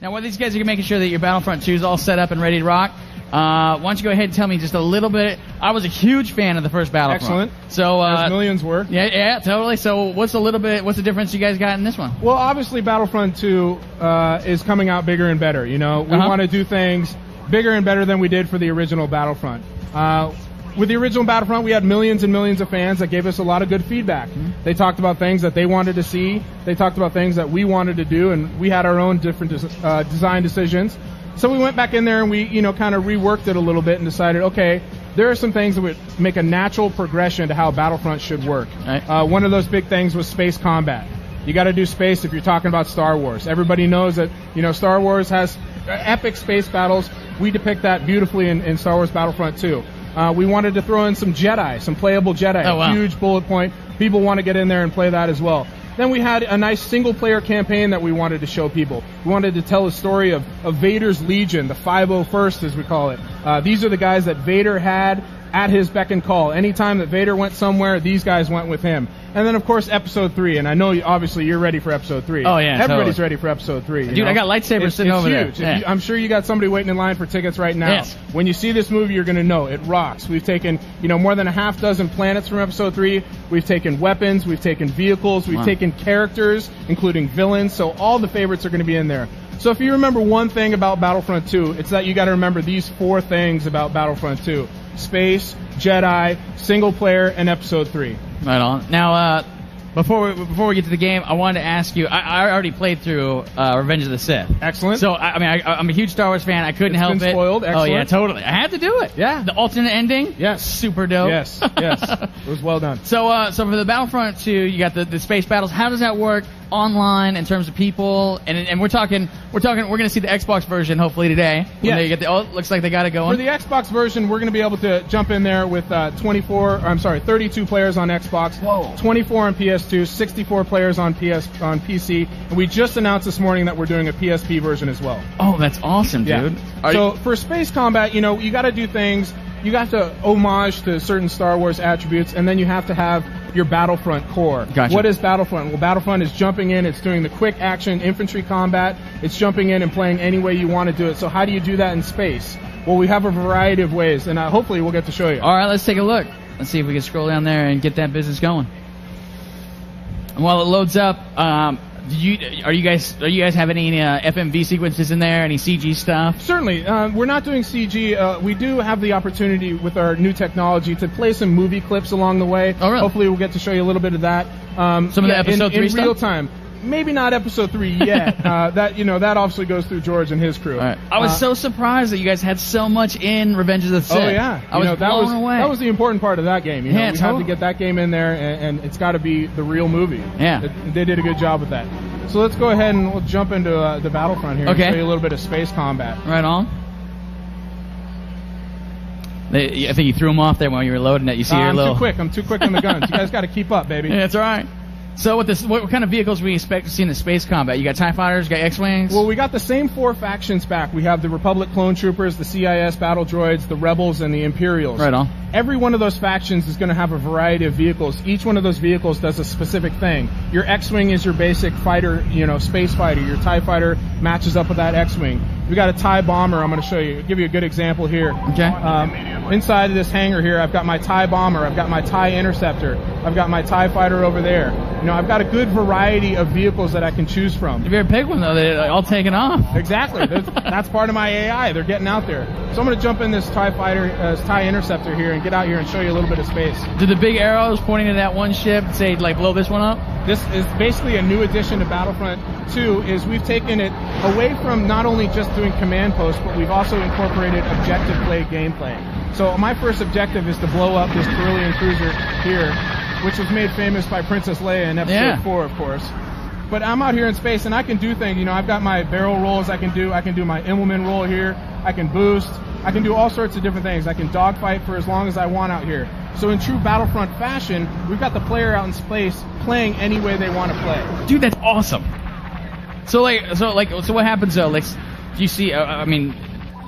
Now, while these guys are making sure that your Battlefront 2 is all set up and ready to rock, uh, why don't you go ahead and tell me just a little bit? I was a huge fan of the first Battlefront. Excellent. So, uh, As millions were. yeah, yeah, totally. So, what's a little bit? What's the difference you guys got in this one? Well, obviously, Battlefront 2 uh, is coming out bigger and better. You know, we Uh-huh. want to do things bigger and better than we did for the original Battlefront. Uh, with the original Battlefront, we had millions and millions of fans that gave us a lot of good feedback. They talked about things that they wanted to see. They talked about things that we wanted to do, and we had our own different des- uh, design decisions. So we went back in there and we, you know, kind of reworked it a little bit and decided, okay, there are some things that would make a natural progression to how Battlefront should work. Right. Uh, one of those big things was space combat. You got to do space if you're talking about Star Wars. Everybody knows that you know Star Wars has epic space battles. We depict that beautifully in, in Star Wars Battlefront 2. Uh, we wanted to throw in some Jedi, some playable Jedi, Oh, wow. huge bullet point. People want to get in there and play that as well. Then we had a nice single player campaign that we wanted to show people. We wanted to tell a story of, of Vader's Legion, the 501st as we call it. Uh, these are the guys that Vader had at his beck and call. Anytime that Vader went somewhere, these guys went with him. And then of course episode three, and I know obviously you're ready for episode three. Oh, yeah, everybody's totally. ready for episode three. Dude, I got lightsabers It's- sitting it's over there. huge. If Yeah. you- I'm sure you got somebody waiting in line for tickets right now. Yes. When you see this movie, you're going to know it rocks. We've taken, you know, more than a half dozen planets from episode three. We've taken weapons, we've taken vehicles, we've Wow. taken characters, including villains. So all the favorites are going to be in there. So if you remember one thing about Battlefront 2, it's that you got to remember these four things about Battlefront 2: space, Jedi, single player, and episode three. Right on. Now, uh, before we, before we get to the game, I wanted to ask you. I, I already played through uh, Revenge of the Sith. Excellent. So I, I mean, I, I'm a huge Star Wars fan. I couldn't It's help been it. spoiled. Oh yeah, totally. I had to do it. Yeah. The alternate ending. Yes. Super dope. Yes, yes, it was well done. So, uh, so for the Battlefront 2, you got the, the space battles. How does that work online in terms of people? And and we're talking, we're talking, we're gonna see the Xbox version hopefully today. Yeah, Yes. They get the, oh, it looks like they got it going. For the Xbox version, we're going to be able to jump in there with uh, 24. I'm sorry, 32 players on Xbox, Whoa. 24 on PS2, 64 players on PS on PC, and we just announced this morning that we're doing a PSP version as well. oh, that's awesome, dude. Are so you- for space combat, you know, you got to do things. You got to homage to certain Star Wars attributes, and then you have to have your Battlefront core. Gotcha. What is Battlefront? Well, Battlefront is jumping in. It's doing the quick action infantry combat. It's jumping in and playing any way you want to do it. So how do you do that in space? Well, we have a variety of ways, and uh, hopefully we'll get to show you. All right, let's take a look. Let's see if we can scroll down there and get that business going. And while it loads up, um, you are you guys are you guys have any uh, FMV sequences in there? Any CG stuff? Certainly, uh, we're not doing CG. Uh, we do have the opportunity with our new technology to play some movie clips along the way. Oh, really? Hopefully, we'll get to show you a little bit of that. Um, Some of the episode in, three in stuff? real time. Maybe not episode three yet. uh, that you know that obviously goes through George and his crew. All right. I was Uh, so surprised that you guys had so much in Revenge of the Sith. Oh yeah, I You was know, that blown was away. that was the important part of that game. You know, Yeah, we had to get that game in there, and, and it's got to be the real movie. Yeah. It- they did a good job with that. So let's go ahead and we'll jump into uh, the battlefront here Okay. and show you a little bit of space combat. right on. They, I think you threw them off there while you were loading it. You see Uh, your I'm little. too quick. I'm too quick on the guns. you guys got to keep up, baby. Yeah, that's all right. So, what this? What kind of vehicles we expect to see in the space combat? You got Tie fighters, you got X-wings. Well, we got the same four factions back. We have the Republic clone troopers, the CIS battle droids, the rebels, and the Imperials. right on. Every one of those factions is going to have a variety of vehicles. Each one of those vehicles does a specific thing. Your X-wing is your basic fighter, you know, space fighter. Your Tie fighter matches up with that X-wing. We got a Tie bomber. I'm going to show you, give you a good example here. Okay. Um, inside of this hangar here, I've got my Tie bomber. I've got my Tie interceptor. I've got my Tie fighter over there. You know, I've got a good variety of vehicles that I can choose from. If you're a big one though, they're all taken off. Exactly. That's- That's part of my AI. They're getting out there. So I'm going to jump in this TIE fighter, uh, TIE interceptor here and get out here and show you a little bit of space. Do the big arrows pointing to that one ship say like blow this one up? This is basically a new addition to Battlefront 2 is we've taken it away from not only just doing command posts, but we've also incorporated objective play gameplay. So my first objective is to blow up this Corellian cruiser here, which was made famous by Princess Leia in episode Yeah. 4, of course. But I'm out here in space and I can do things. You know, I've got my barrel rolls I can do. I can do my Immelman roll here. I can boost. I can do all sorts of different things. I can dogfight for as long as I want out here. So in true Battlefront fashion, we've got the player out in space playing any way they want to play. Dude, that's awesome. So like, so like, so what happens though? Like, do you see? Uh, I mean,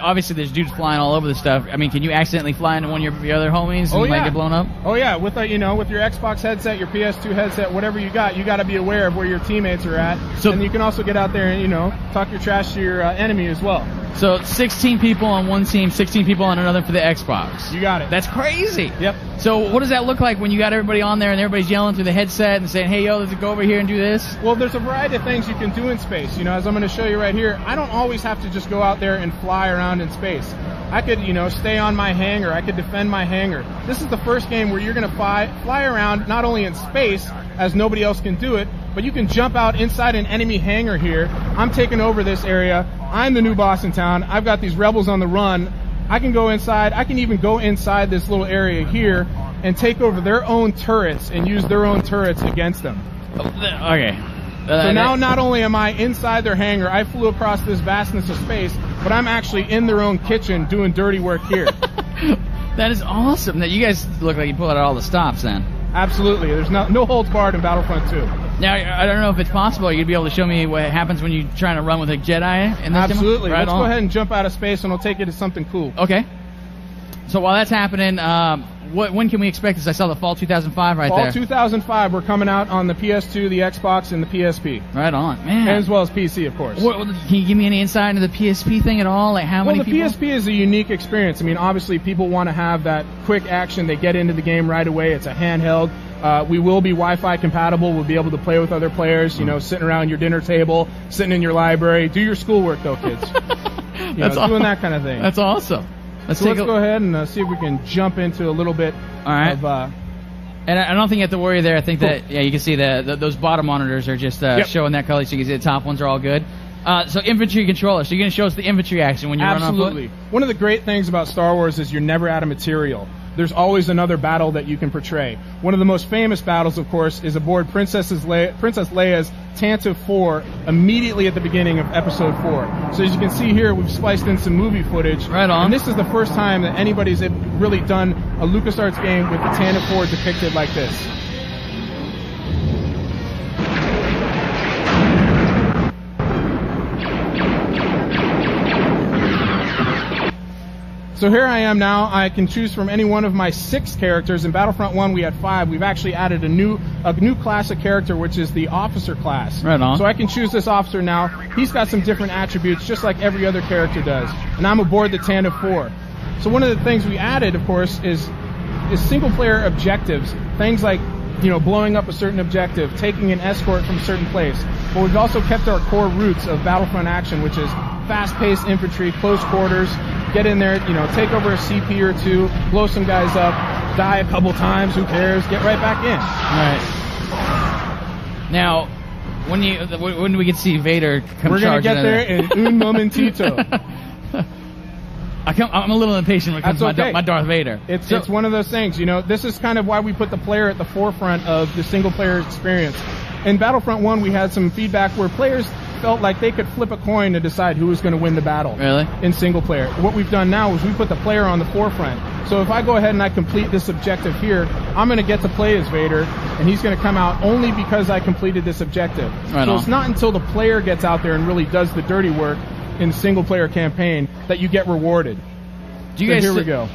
obviously there's dudes flying all over the stuff. I mean, can you accidentally fly into one of your, your other homies and Oh, like get blown up? Oh yeah, with a, you know with your Xbox headset, your PS2 headset, whatever you got, you got to be aware of where your teammates are at. So- and you can also get out there and you know talk your trash to your uh, enemy as well. So 16 people on one team, 16 people on another for the Xbox. You got it. That's crazy. Yep. So what does that look like when you got everybody on there and everybody's yelling through the headset and saying, "Hey, yo, let's go over here and do this"? Well, there's a variety of things you can do in space. You know, as I'm going to show you right here, I don't always have to just go out there and fly around in space. I could, you know, stay on my hangar. I could defend my hangar. This is the first game where you're going to fly fly around not only in space as nobody else can do it, but you can jump out inside an enemy hangar here. I'm taking over this area. I'm the new boss in town. I've got these rebels on the run. I can go inside. I can even go inside this little area here and take over their own turrets and use their own turrets against them. Okay. Uh, so now not only am I inside their hangar, I flew across this vastness of space, but I'm actually in their own kitchen doing dirty work here. that is awesome. That you guys look like you pulled out all the stops then. Absolutely. There's no, no holds barred in Battlefront 2. Now I don't know if it's possible. You'd be able to show me what happens when you're trying to run with a Jedi. In this? Absolutely. Right Let's on. go ahead and jump out of space and I'll take you to something cool. Okay. So while that's happening, um, what, when can we expect this? I saw the fall 2005 right there. Fall 2005, we're coming out on the PS2, the Xbox, and the PSP. right on, man. And as well as PC, of course. What, can you give me any insight into the PSP thing at all? Like how Well, many the people? PSP is a unique experience. I mean, obviously, people want to have that quick action. They get into the game right away. It's a handheld. Uh, we will be Wi-Fi compatible. We'll be able to play with other players. You know, sitting around your dinner table, sitting in your library. Do your schoolwork, though, kids. You know, That's aw- doing that kind of thing. That's awesome. Let's so let's a, go ahead and uh, see if we can jump into a little bit All right. of. Uh, And I I don't think you have to worry there. I think Cool. that yeah, you can see the, the those bottom monitors are just uh, Yep. showing that color, so you can see the top ones are all good. Uh, so infantry controller. So you're gonna show us the infantry action when you run Absolutely. on foot. One of the great things about Star Wars is you're never out of material. There's always another battle that you can portray. One of the most famous battles, of course, is aboard Princess's Le- Princess Leia's Tantive 4 immediately at the beginning of Episode 4. So as you can see here, we've spliced in some movie footage. Right on. And this is the first time that anybody's really done a LucasArts game with the Tantive 4 depicted like this. So here I am now. I can choose from any one of my six characters. In Battlefront 1, we had five. We've actually added a new a new class of character, which is the officer class. Right on. So I can choose this officer now. He's got some different attributes, just like every other character does. And I'm aboard the Tantive 4. So one of the things we added, of course, is is single player objectives. Things like you know blowing up a certain objective, taking an escort from a certain place. But we've also kept our core roots of Battlefront action, which is fast-paced infantry, close quarters, get in there, you know, take over a CP or two, blow some guys up, die a couple times, who cares, get right back in. Right. Now, when you when do we get to see Vader come We're gonna get there in un momentito. I come, I'm a little impatient when it comes That's to my, okay. my Darth Vader. It's, So- it's one of those things, you know, this is kind of why we put the player at the forefront of the single player experience. In Battlefront 1, we had some feedback where players felt like they could flip a coin to decide who was going to win the battle. Really? In single player. What we've done now is we put the player on the forefront. So if I go ahead and I complete this objective here, I'm going to get to play as Vader, and he's going to come out only because I completed this objective. Right so on. it's not until the player gets out there and really does the dirty work in single player campaign that you get rewarded. do you So guys here we go.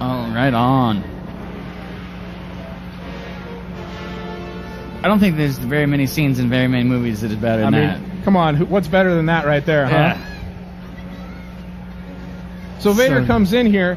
Oh, right on. I don't think there's very many scenes in very many movies that is better I than mean, that. Come on, what's better than that right there, huh? Yeah. So Vader So- comes in here,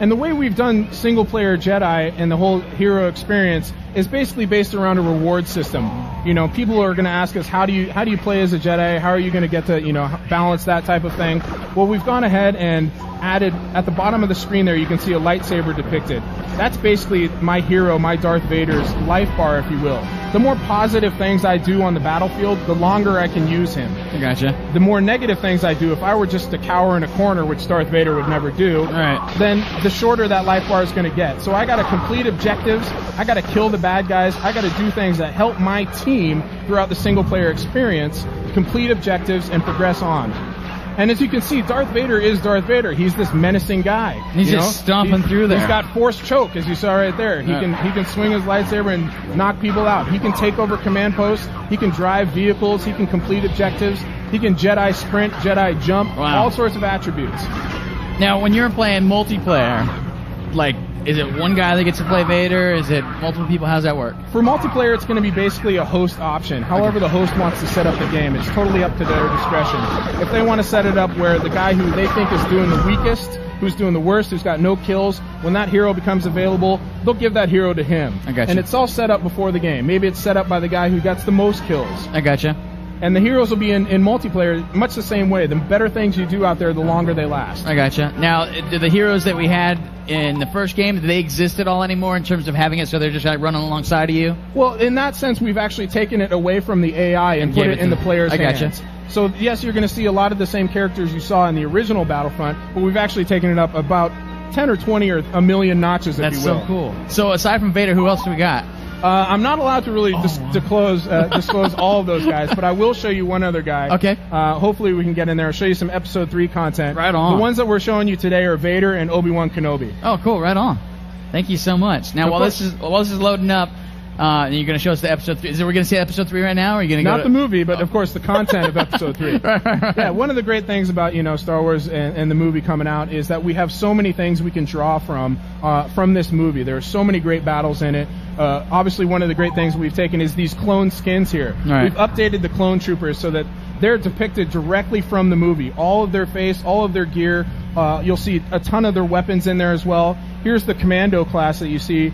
and the way we've done single player Jedi and the whole hero experience is basically based around a reward system. You know, people are going to ask us, how do you how do you play as a Jedi? How are you going to get to you know balance that type of thing? Well, we've gone ahead and added at the bottom of the screen there, you can see a lightsaber depicted. That's basically my hero, my Darth Vader's life bar, if you will. The more positive things I do on the battlefield, the longer I can use him I gotcha. the more negative things I do, if I were just to cower in a corner, which Darth Vader would never do, Right. then the shorter that life bar is going to get. So I got to complete objectives. I got to kill the bad guys. I got to do things that help my team throughout the single player experience, complete objectives, and progress on. And as you can see, Darth Vader is Darth Vader. He's this menacing guy. He's you just stomping He- through there. He's got force choke, as you saw right there. He Yeah. can he can swing his lightsaber and knock people out. He can take over command posts. He can drive vehicles. He can complete objectives. He can Jedi sprint, Jedi jump, Wow. all sorts of attributes. Now, when you're playing multiplayer, like, is it one guy that gets to play Vader? Is it multiple people? How's that work? For multiplayer, it's going to be basically a host option. However, the host wants to set up the game. It's totally up to their discretion. If they want to set it up where the guy who they think is doing the weakest, who's doing the worst, who's got no kills, when that hero becomes available, they'll give that hero to him. I gotcha. And it's all set up before the game. Maybe it's set up by the guy who gets the most kills. I gotcha. And the heroes will be in, in multiplayer much the same way. The better things you do out there, the longer they last. I gotcha. Now, do the heroes that we had in the first game, do they exist at all anymore in terms of having it so they're just like running alongside of you? Well, in that sense, we've actually taken it away from the AI and put it it in the player's I gotcha. hands. So yes, you're going to see a lot of the same characters you saw in the original Battlefront, but we've actually taken it up about 10 or 20 or a million notches, if That's you will. That's so cool. So aside from Vader, who else do we got? Uh, I'm not allowed to really dis- wow. disclose uh, disclose all of those guys, but I will show you one other guy. Okay. Uh, hopefully, we can get in there and show you some Episode Three content. Right on. The ones that we're showing you today are Vader and Obi Wan Kenobi. Oh, cool. Right on. Thank you so much. Now, Of while course. this is while this is loading up, uh, and you're going to show us the episode three. Is it we're going to see episode three right now? Or are you going to go Not to- the movie, but of course the content of Episode Three. Right, right, right. Yeah, one of the great things about you know Star Wars and, and the movie coming out is that we have so many things we can draw from uh, from this movie. There are so many great battles in it. Uh, obviously, one of the great things we've taken is these clone skins here. Right. We've updated the clone troopers so that they're depicted directly from the movie. All of their face, all of their gear. Uh, you'll see a ton of their weapons in there as well. Here's the commando class that you see.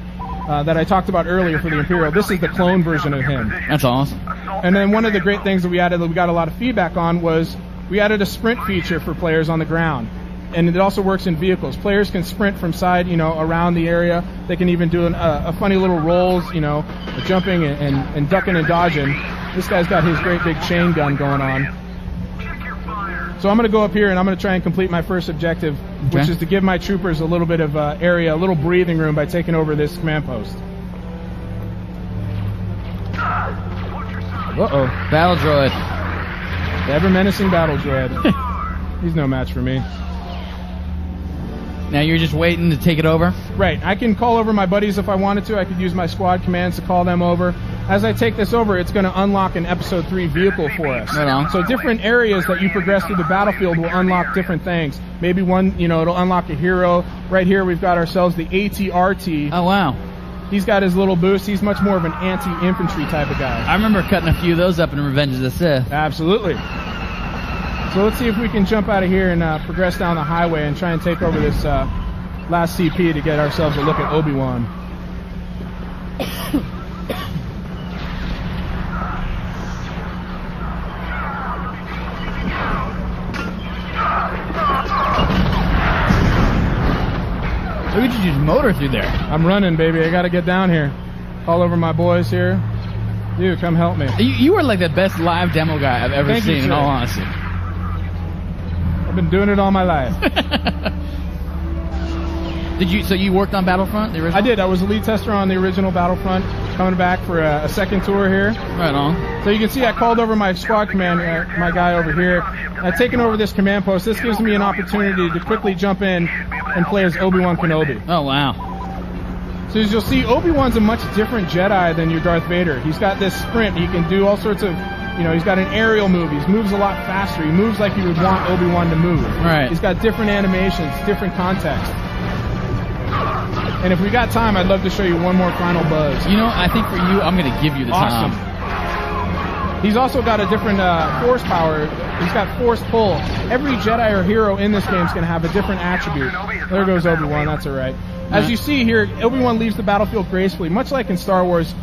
Uh, that I talked about earlier for the Imperial. This is the clone version of him. That's awesome. And then one of the great things that we added that we got a lot of feedback on was we added a sprint feature for players on the ground. And it also works in vehicles. Players can sprint from side, you know, around the area. They can even do an, uh, a funny little rolls, you know, jumping and, and, and ducking and dodging. This guy's got his great big chain gun going on. So I'm going to go up here and I'm going to try and complete my first objective, which is to give my troopers a little bit of uh, area, a little breathing room by taking over this command post. Uh-oh. Battle droid. The ever menacing battle droid. He's no match for me. Now you're just waiting to take it over. Right, I can call over my buddies if I wanted to. I could use my squad commands to call them over. As I take this over, it's going to unlock an episode 3 vehicle for us. Right on. So different areas that you progress through the battlefield will unlock different things. Maybe one, you know, it'll unlock a hero. Right here we've got ourselves the ATRT. Oh wow. He's got his little boost. He's much more of an anti-infantry type of guy. I remember cutting a few of those up in Revenge of the Sith. Absolutely. So let's see if we can jump out of here and uh, progress down the highway and try and take over this uh, last CP to get ourselves a look at Obi-Wan. We just motor through there. I'm running, baby. I got to get down here. All over my boys here. Dude, come help me. You, you are like the best live demo guy I've ever Thank you, seen. in all honesty. I've been doing it all my life. Did you? So you worked on Battlefront, the original? I did. I was a lead tester on the original Battlefront. Coming back for a, a second tour here. Right on. So you can see I called over my squad command, uh, my guy over here. I've taken over this command post. This gives me an opportunity to quickly jump in and play as Obi-Wan Kenobi. Oh wow. So as you'll see, Obi-Wan's a much different Jedi than your Darth Vader. He's got this sprint. He can do all sorts of, you know, he's got an aerial move. He moves a lot faster. He moves like you would want Obi-Wan to move. Right. He's got different animations, different context. And if we got time, I'd love to show you one more final buzz. You know, I think for you, I'm gonna give you the Awesome. time. He's also got a different uh, force power. He's got force pull. Every Jedi or hero in this game is going to have a different attribute. There goes Obi-Wan. That's all right. As you see here, Obi-Wan leaves the battlefield gracefully. Much like in Star Wars,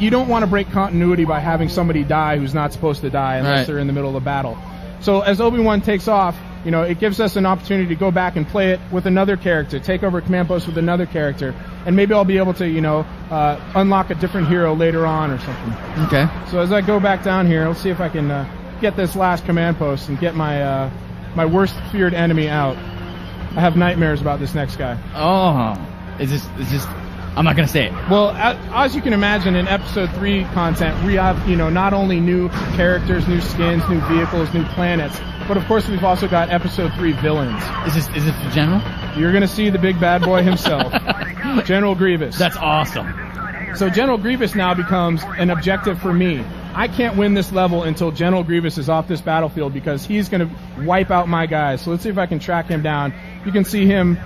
you don't want to break continuity by having somebody die who's not supposed to die unless Right. they're in the middle of a battle. So as Obi-Wan takes off, you know, it gives us an opportunity to go back and play it with another character, take over command post with another character, and maybe I'll be able to, you know, uh, unlock a different hero later on or something. Okay. So as I go back down here, let's see if I can uh, get this last command post and get my uh, my worst feared enemy out. I have nightmares about this next guy. Oh, is this? Is just I'm not gonna say it. Well, as you can imagine, in episode three content, we have you know not only new characters, new skins, new vehicles, new planets, but of course we've also got episode three villains. Is this? Is this the general? You're gonna see the big bad boy himself, General Grievous. That's awesome. So General Grievous now becomes an objective for me. I can't win this level until General Grievous is off this battlefield because he's going to wipe out my guys. So let's see if I can track him down. You can see him.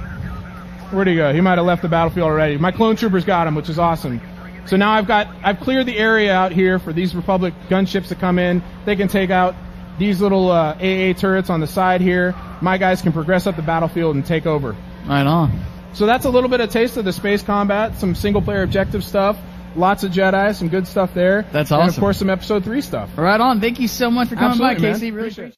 Where'd he go? He might have left the battlefield already. My clone troopers got him, which is awesome. So now I've got, I've cleared the area out here for these Republic gunships to come in. They can take out these little uh, AA turrets on the side here. My guys can progress up the battlefield and take over. Right on. So that's a little bit of taste of the space combat, some single player objective stuff, lots of Jedi, some good stuff there. That's And of awesome. course some episode three stuff. Right on. Thank you so much for coming Absolutely, by, man. Casey. Really Appreciate it.